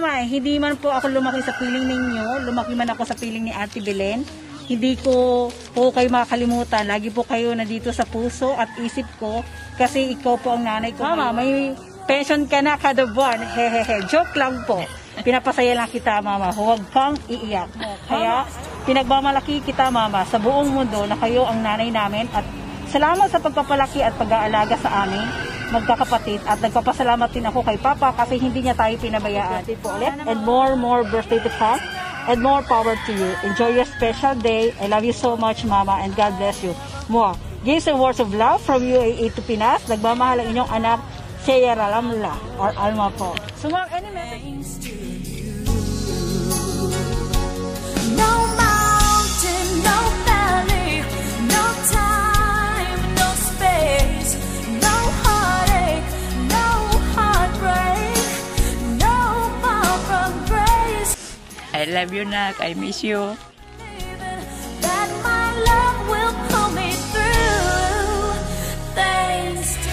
Mama, hindi man po ako lumaki sa piling ninyo, lumaki man ako sa piling ni Ate Belen. Hindi ko po kayo makakalimutan. Lagi po kayo na dito sa puso at isip ko kasi ikaw po ang nanay ko. Mama, may pension ka na kada buwan. Hehehe, joke lang po. Pinapasaya lang kita, Mama. Huwag kang iiyak. Kaya, pinagmamalaki kita, Mama, sa buong mundo na kayo ang nanay namin at salamat sa pagpapalaki at pag-aalaga sa amin magkakapatid at nagpapasalamat din ako kay Papa kasi hindi niya tayo pinabayaan. And more, more birthday to come and more power to you. Enjoy your special day. I love you so much, Mama, and God bless you. More. Gives and words of love from UAE to Pinas. Nagmamahal ang inyong anak, Sierra Lamla or Alma po. So, Ma'am, any message? No I love you, Nak. I miss you. That my love will pull me through. Thanks to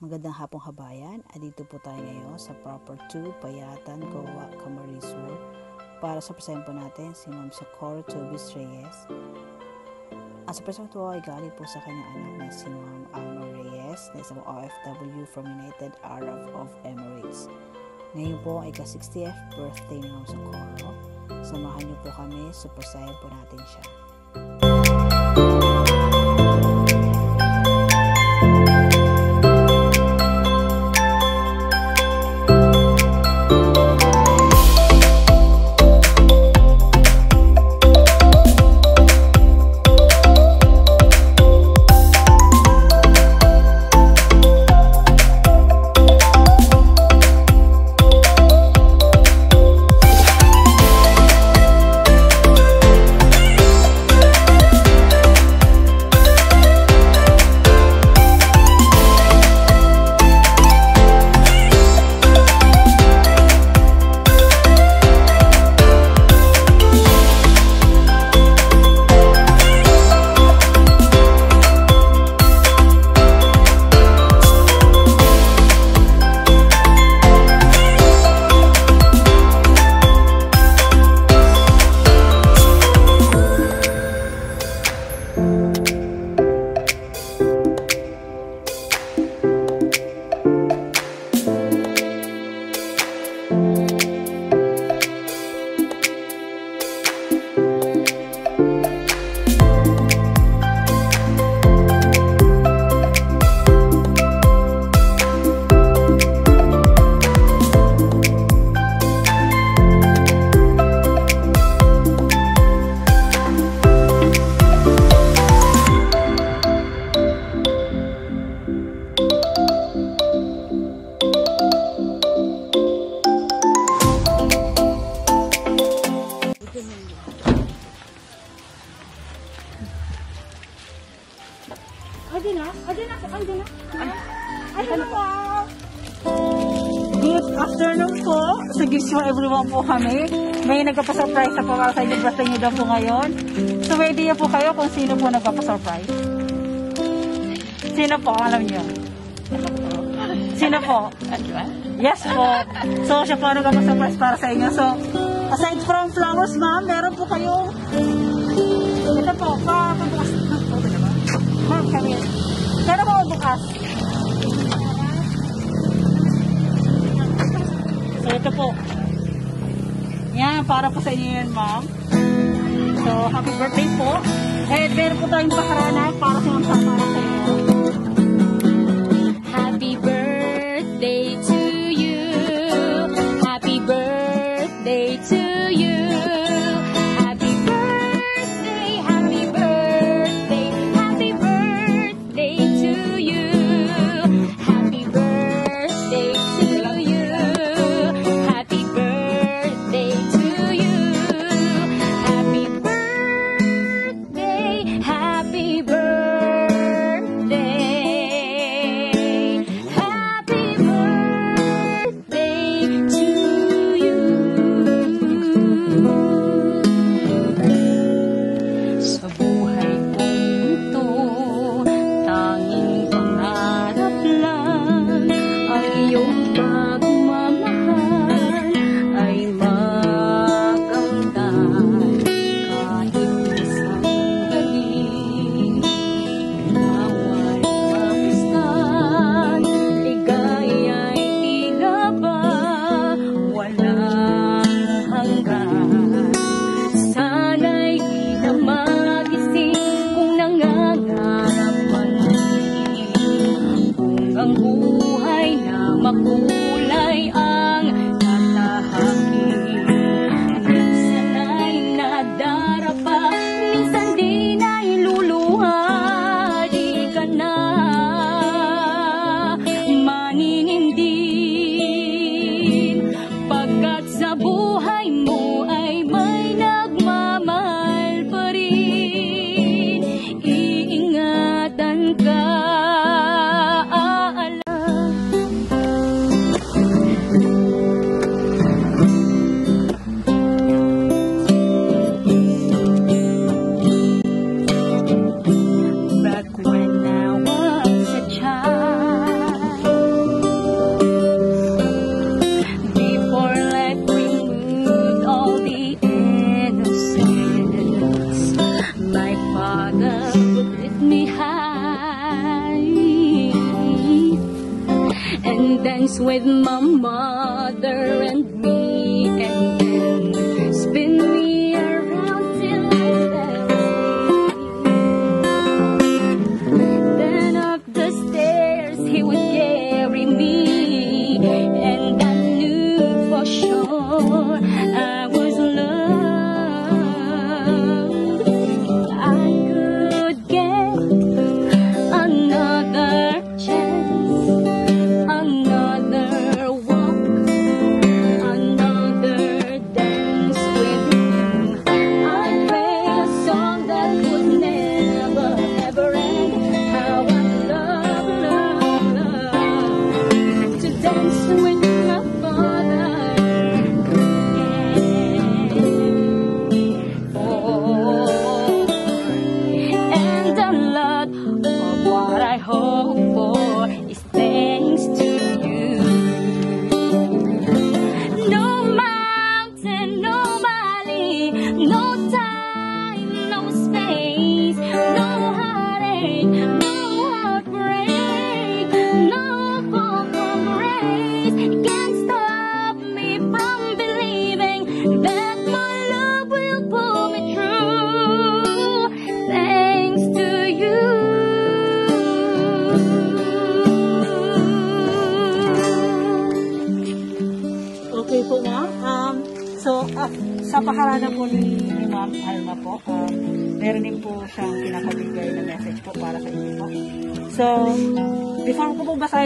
Magandang hapong habayan. Andito po tayo ngayon sa Proper 2, Payatan, Goa, Camarines para sa present po natin si Ma'am Socorro Tobis Reyes. Ang sa present po ay galing po sa kanyang anak na si Ma'am Alma Reyes na isang OFW from United Arab of Emirates. Ngayon po ay ka-60th birthday Ma'am Socorro. Samahan niyo po kami, super sayan po natin siya. Daw po ngayon. So, idea po kayo kung sino po nagpapasurprise? Sino po? Alam niyo? Sino po? Yes po. So, siya po nagpapasurprise para sa inyo. So, aside from flowers, ma'am, meron po kayong ito po, pa pagbukas. Ma'am, kami. Kaya po bukas. So, ito po. Yan, para po sa inyo yan, ma'am. So, happy birthday po. Eh, meron po tayong pakarana para sa mga para sa. Happy birthday to with my mother and me,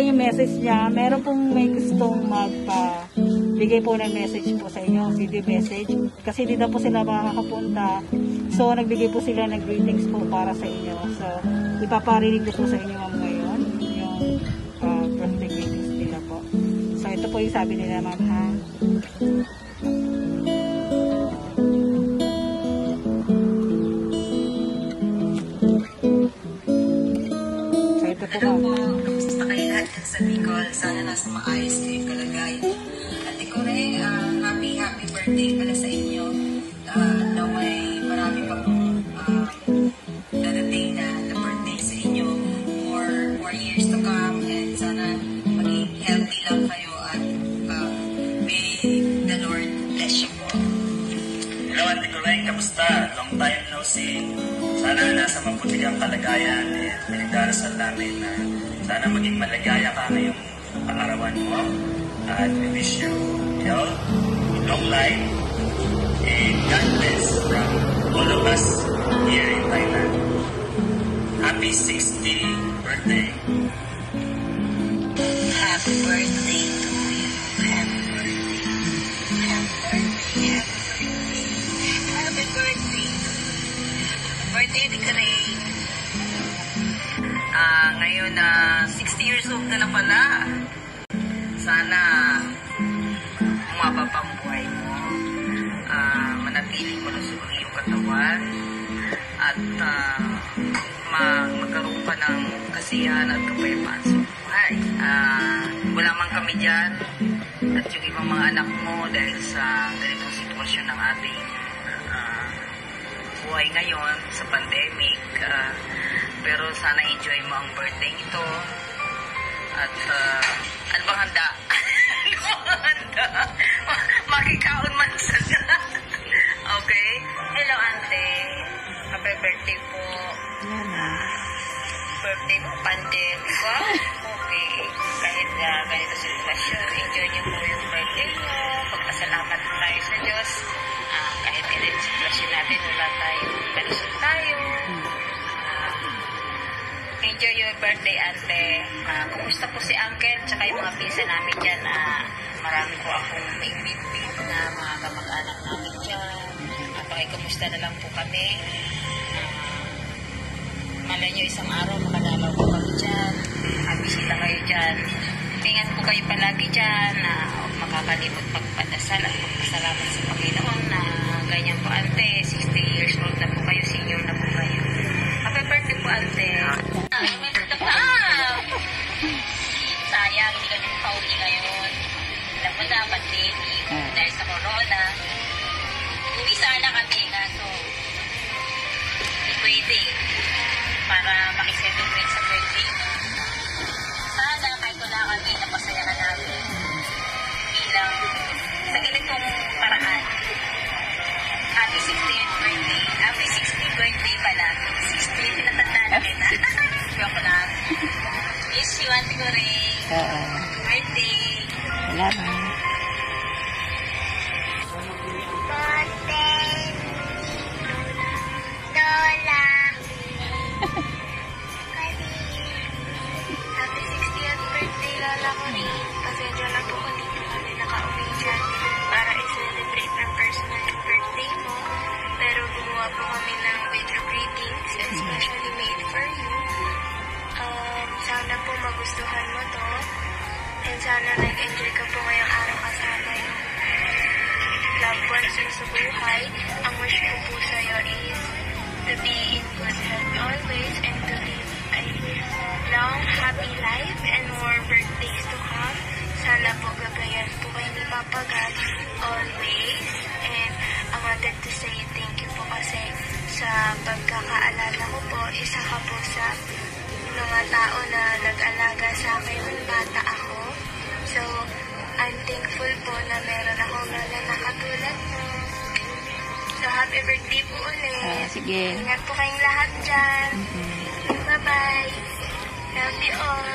yung message niya, meron pong may gustong magpa bigay po ng message po sa inyo, video message. Kasi di daw po sila makakapunta. So, nagbigay po sila ng greetings po para sa inyo. So, ipaparinig ko po sa inyo ma'am ngayon yung uh, birthday greetings nila po. So, ito po yung sabi nila ma'am ha. So, ito po, ma'am. Sa Bicol? Sana nasa maayos kayo kalagayan. At ikaw rin, ah, happy, happy birthday pala sa inyo. Uh, naway marami pa pong ah, dadating na, na birthday sa inyo. More, more years to come and sana maging healthy lang kayo at ah, may the Lord bless you po. Hello, Ate Kulay. Kamusta? Long time no see. Sana nasa mabuti kang kalagayan at pinagdarasal namin na sana maging maligaya ka ngayong paarawan mo. At we wish you health, long life, and God bless from all of us here in Thailand. Happy 60th birthday. Happy birthday to you. Happy birthday. Happy birthday. Happy birthday. Birthday ni Karay. Ah, ngayon na 60 years old ka na pala. Sana umaba pa ang buhay mo. Ah, manatili mo na sa iyong katawan. At ah, ma- magkaroon ka ng kasiyahan at kapayapaan sa buhay. Ah, wala man kami dyan at yung ibang mga anak mo dahil sa ganitong sitwasyon ng ating ah, buhay ngayon sa pandemic. ah, pero sana enjoy mo ang birthday ito. At ah, ano bang handa? ano bang handa? Ma- Makikaon man sana. okay? Hello, ante. Happy birthday po. Birthday mo, pandemic ba? Okay. Kahit na ganito sitwasyon, enjoy niyo po yung birthday mo. Pagpasalamat tayo sa Diyos. Ah, kahit ganito sitwasyon natin, wala tayo. Kalusot tayo. Your birthday, ante. Ah, kumusta po si Uncle, tsaka yung mga pisa namin dyan. Ah, marami po akong meet na mga kamag-anak namin dyan. Ah, pakikumusta na lang po kami. Ah, malay nyo isang araw makadalaw po kami dyan. Ah, bisita kayo dyan. Tingnan po kayo palagi dyan na makakalimot magpadasal at magpasalamat sa Panginoon na ganyan po ante. 60 para makiselebrate sa birthday mo. Sana kahit wala kami, napasaya ka namin bilang sa ganitong paraan. Happy 60th birthday. Happy 60th birthday pala. 60th tinatandaan namin. Joke lang. Wish you, Ate Goreng. Oo. Happy birthday. Salamat. Gumawa po kami ng video greetings especially made for you. Um, sana po magustuhan mo to. And sana nag-enjoy ka po ngayong araw kasama yung loved ones mo sa buhay. Ang wish ko po sa'yo is to be in good health always and to live a long, happy life and more birthdays to come. Sana po gagayan po kayo ni Papa God always. Sa pagkakaalala ko po, isa ka po sa mga tao na nag-alaga sa akin nung bata ako. So, I'm thankful po na meron akong lola na katulad mo. So, happy birthday po ulit. Ah, sige. Ingat po kayong lahat dyan. Bye-bye. Love you all.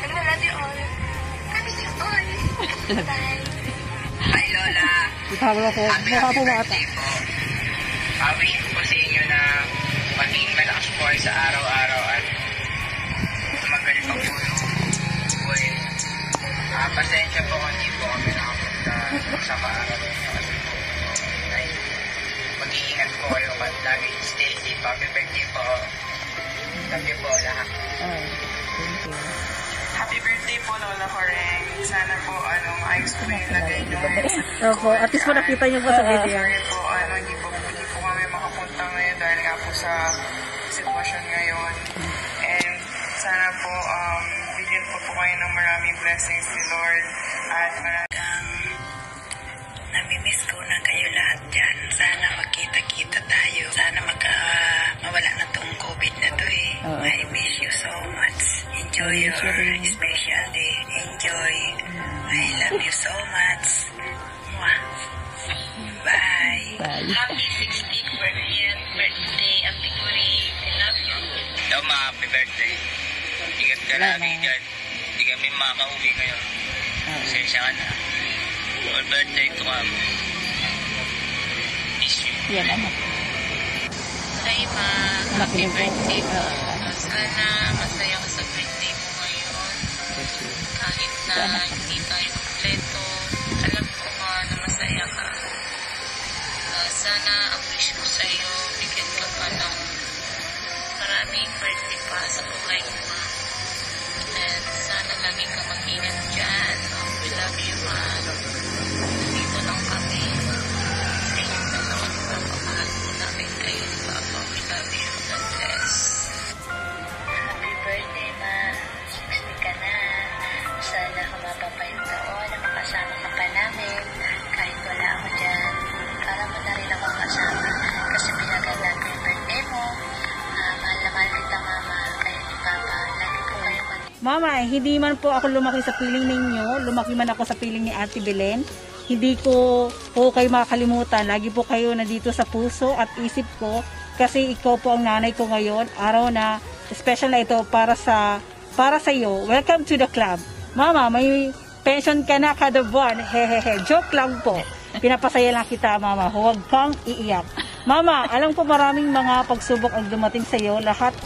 Ano, love you all. Love you all. Bye. Hi Lola! Itawa ko, Happy, mukha happy po bata. birthday po. Happy ko po sa inyo na maging malakas po kayo sa araw-araw at tumagal pa po yung buhay. Ah, pasensya po kung hindi po kami nakapunta sa kaarawan niyo kasi po ay mag-iingat po kayo at lagi stay safe. Happy birthday po. You po lahat. Thank you. Happy birthday po, Lola Horeng. Sana po, ano, maayos po yung lagay nyo Opo, at least po nakita niyo po sa video. Sorry po, ano, hindi po, hindi dahil nga po sa sitwasyon ngayon. And sana po, um, bigyan po po kayo ng maraming blessings ni Lord at maraming Namimiss ko na kayo lahat dyan. Sana magkita-kita tayo. Sana magka, mawala na tong COVID na to eh. Oo. I miss you so much. Enjoy your special day. Enjoy. I love you so much. Mwah. Bye. Bye. Happy 16th birthday. Ingat ka lagi dyan. Hindi kami makaka-uwi ngayon. Pasensya ka na. Happy birthday to ma'am. Miss you. Yan, anak. Hi, Ma. Anak Happy birthday. Sana Mama, hindi man po ako lumaki sa piling ninyo, lumaki man ako sa piling ni Ate Belen. Hindi ko po kayo makakalimutan. Lagi po kayo nandito sa puso at isip ko kasi ikaw po ang nanay ko ngayon. Araw na special na ito para sa para sa iyo. Welcome to the club. Mama, may pension ka na kada buwan. Hehehe. Joke lang po. Pinapasaya lang kita, Mama. Huwag kang iiyak. Mama, alam ko maraming mga pagsubok ang dumating sa iyo. Lahat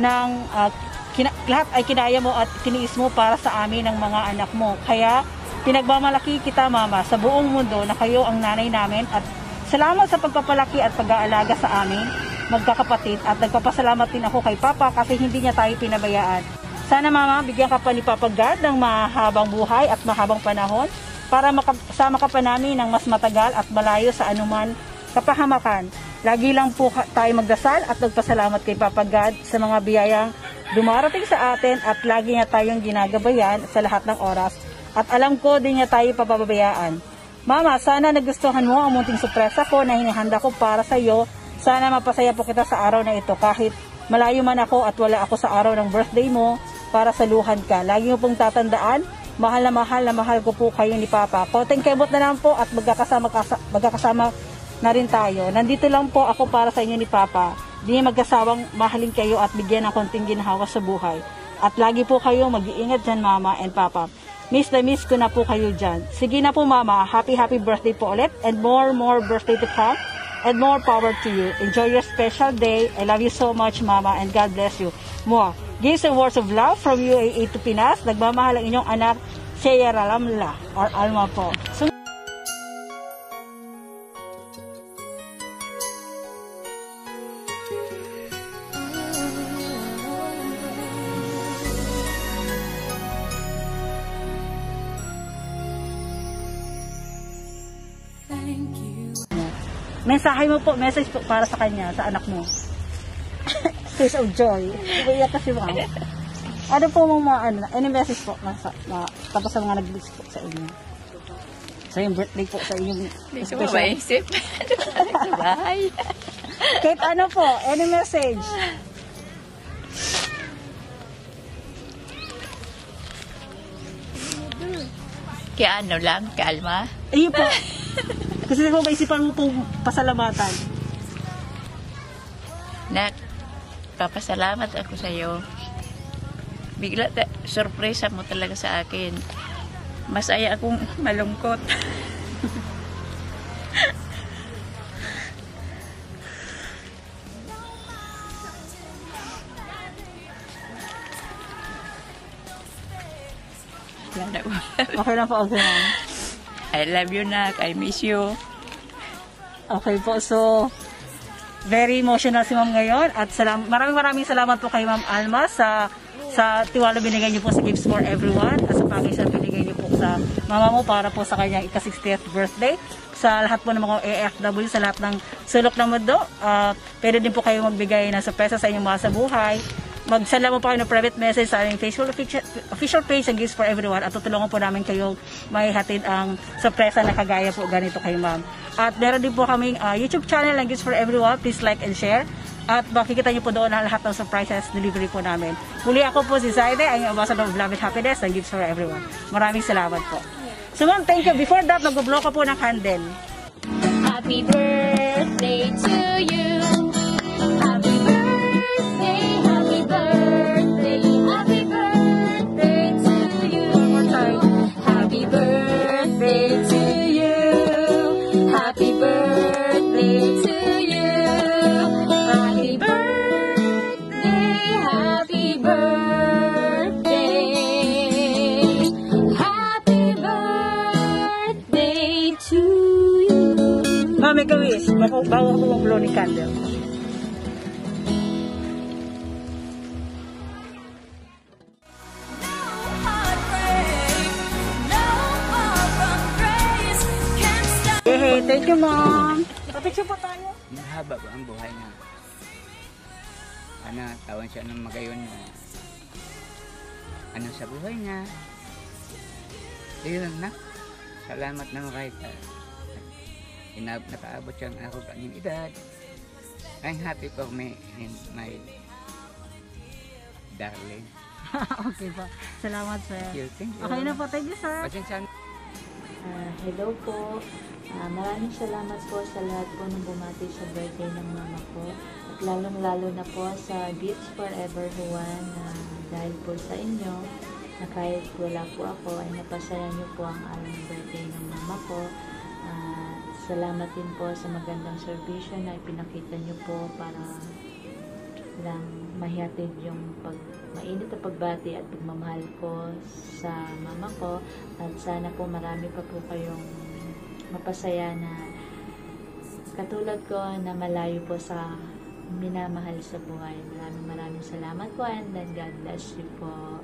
ng ah, kina- lahat ay kinaya mo at tiniis mo para sa amin ng mga anak mo. Kaya pinagmamalaki kita mama sa buong mundo na kayo ang nanay namin at salamat sa pagpapalaki at pag-aalaga sa amin magkakapatid at nagpapasalamat din ako kay Papa kasi hindi niya tayo pinabayaan. Sana mama, bigyan ka pa ni Papa God ng mahabang buhay at mahabang panahon para makasama ka pa namin ng mas matagal at malayo sa anuman kapahamakan. Lagi lang po tayo magdasal at magpasalamat kay Papa God sa mga biyayang dumarating sa atin at lagi niya tayong ginagabayan sa lahat ng oras. At alam ko din niya tayo papabayaan. Mama, sana nagustuhan mo ang munting sorpresa ko na hinihanda ko para sa iyo. Sana mapasaya po kita sa araw na ito kahit malayo man ako at wala ako sa araw ng birthday mo para saluhan ka. Lagi mo pong tatandaan, Mahal na mahal na mahal ko po kayo ni Papa. Konting kebot na lang po at magkakasama, kasa- magkakasama na rin tayo. Nandito lang po ako para sa inyo ni Papa. Di magkasawang mahalin kayo at bigyan ng konting ginhawa sa buhay. At lagi po kayo mag-iingat dyan, Mama and Papa. Miss na miss ko na po kayo dyan. Sige na po, Mama. Happy, happy birthday po ulit. And more, more birthday to come. And more power to you. Enjoy your special day. I love you so much, Mama. And God bless you. More. Gifts and words of love from UAE to Pinas. Nagmamahal ang inyong anak, Shea Ralamla or Alma po. So, mensahe mo po, message po para sa kanya, sa anak mo. Face of joy. Iiyak kasi mo. Ano po mong mga, ano, any message po na, na, tapos sa mga nag-bless po sa inyo? Sa yung birthday po, sa inyong Hindi ko maisip. bahay. Kahit ano po, any message. Kaya ano lang, kalma. Ayun po. Kasi kung maisipan mo pong pasalamatan. Nak, papasalamat ako sa iyo. Bigla, ta- sorpresa mo talaga sa akin. Masaya akong malungkot. Wala na. Okay lang po, okay lang. I love you, Nak. I miss you. Okay po, so very emotional si Ma'am ngayon at salam, maraming maraming salamat po kay Ma'am Alma sa sa tiwala binigay niyo po sa Gifts for Everyone at sa package na binigay niyo po sa mama mo para po sa kanyang ika-60th birthday sa lahat po ng mga AFW sa lahat ng sulok ng mundo. Uh, pwede din po kayo magbigay ng sorpresa sa inyong mga sa buhay. Magsala mo po kayo ng private message sa aming Facebook official, page ng Gifts for Everyone at tutulungan po namin kayo may hatid ang sorpresa na kagaya po ganito kay ma'am. At meron din po kaming uh, YouTube channel ng Gifts for Everyone. Please like and share. At makikita niyo po doon ang lahat ng surprises delivery po namin. Muli ako po si Zaide, ang ambassador of love and happiness ng Gifts for Everyone. Maraming salamat po. So ma'am, thank you. Before that, mag-blow ka po ng candle. Happy birthday to you. Bago, bago ako mag-blow ng candle. Hey, thank you, ma'am. Papicture po tayo. Mahaba ba ang buhay niya? Ano, tawan siya ng magayon na ano sa buhay niya. Ayun na. Salamat naman kahit uh, inab nakaabot siyang ako kanyang edad. I'm happy po may, my darling. okay po. Salamat, sir. Thank you. Thank you. Okay na po. Thank you, sir. Pasensya Ah, hello po. Ah, maraming salamat po sa lahat po ng bumati sa birthday ng mama ko. At lalong-lalo na po sa Beats Forever Juan na dahil po sa inyo na kahit wala po ako ay napasaya niyo po ang aming birthday ng mama ko. Ah, salamat din po sa magandang serbisyo na ipinakita niyo po para lang mahihatid yung pag mainit na pagbati at pagmamahal ko sa mama ko at sana po marami pa po kayong mapasaya na katulad ko na malayo po sa minamahal sa buhay. Maraming maraming salamat po and God bless you po.